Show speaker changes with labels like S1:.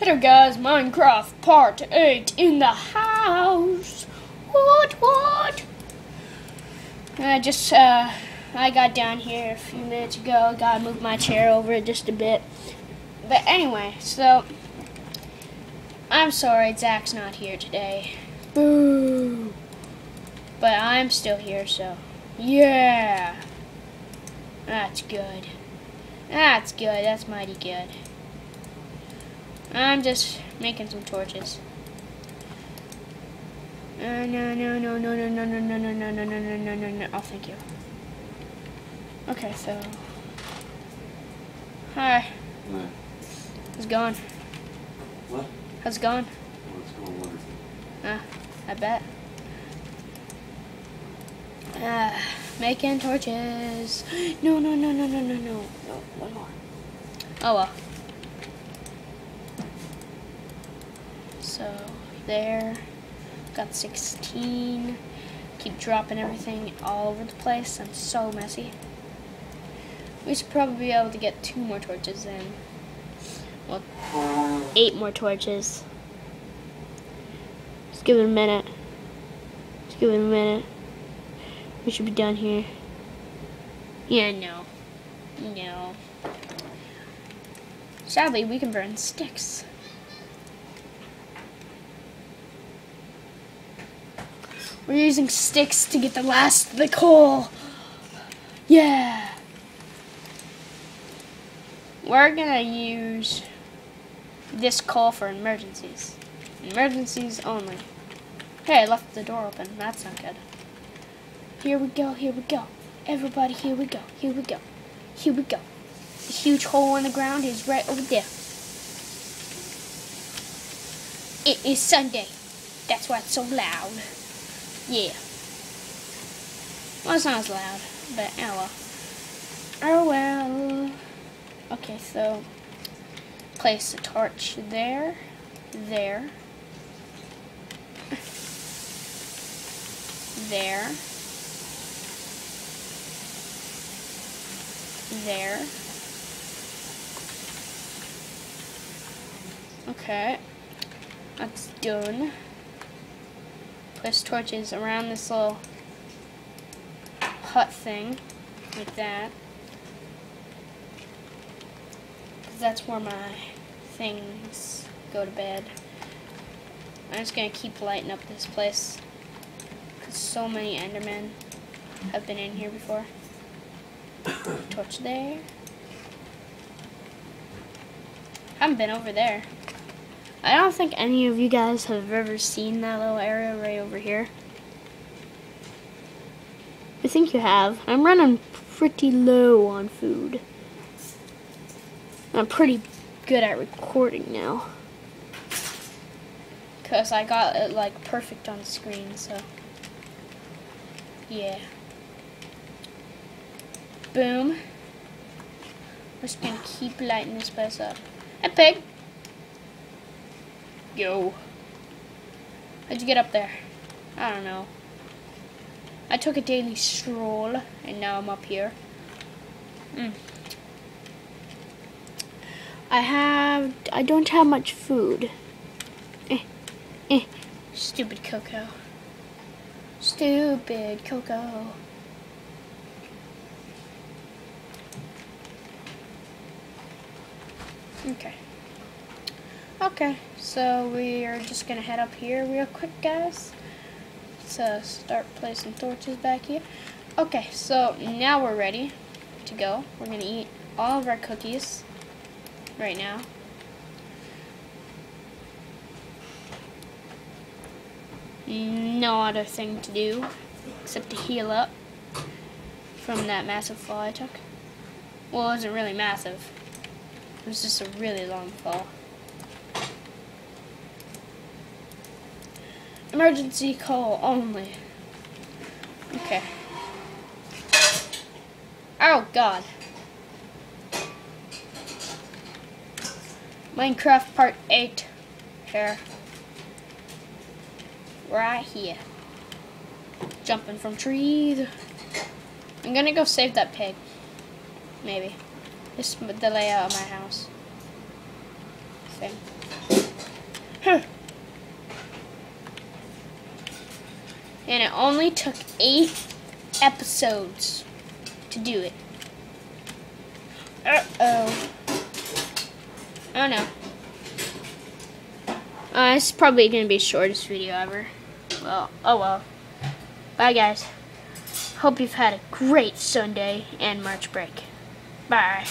S1: Hello guys, Minecraft Part 8 in the house. What, what? I just, uh, I got down here a few minutes ago. Gotta move my chair over just a bit. But anyway, so, I'm sorry Zach's not here today. Boo. But I'm still here, so, yeah. That's good. That's good. That's mighty good. I'm just making some torches. Uh, no, no, no, no, no, no, no, no, no, no, no, no, no, no, no, no. Oh, thank you. Okay, so. Hi.
S2: What?
S1: How's it going?
S2: What?
S1: How's it going?
S2: What's going on?
S1: Uh, I bet. Uh, making torches. No, no, no, no, no, no, no. No, one more. Oh well. So, there. Got 16. Keep dropping everything all over the place. I'm so messy. We should probably be able to get two more torches in. Well, eight more torches. Just give it a minute. Just give it a minute. We should be done here. Yeah, no. No. Sadly, we can burn sticks. We're using sticks to get the last of the coal. Yeah. We're gonna use this coal for emergencies. Emergencies only. Hey, I left the door open. That's not good. Here we go, here we go. Everybody, here we go, here we go, here we go. The huge hole in the ground is right over there. It is Sunday. That's why it's so loud. Yeah. Well, it's not as loud, but oh well. Oh well. Okay, so place the torch there, there, there, there. Okay, that's done. Place torches around this little hut thing, like that. 'Cause that's where my things go to bed. I'm just gonna keep lighting up this place. Cause so many Endermen have been in here before. Torch there. Haven't been over there. I don't think any of you guys have ever seen that little area right over here. I think you have. I'm running pretty low on food. I'm pretty good at recording now. Because I got it like perfect on screen, so. Yeah. Boom. We're just gonna keep lighting this place up. Hey, pig! Yo. How'd you get up there? I don't know. I took a daily stroll, and now I'm up here. Mm. I have, I don't have much food. Eh, eh. Stupid Coco. Stupid Coco. Okay. Okay, so we are just gonna head up here real quick, guys. To start placing torches back here. Okay, so now we're ready to go. We're gonna eat all of our cookies right now. No other thing to do except to heal up from that massive fall I took. Well, it wasn't really massive. It was just a really long fall. Emergency call only. Okay. Oh, God. Minecraft Part 8 here. Right here. Jumping from trees. I'm gonna go save that pig. Maybe. This the layout of my house. thing. Huh. And it only took eight episodes to do it. Uh oh. No. Uh, is probably going to be the shortest video ever. Well, oh well. Bye guys. Hope you've had a great Sunday and March break. Bye.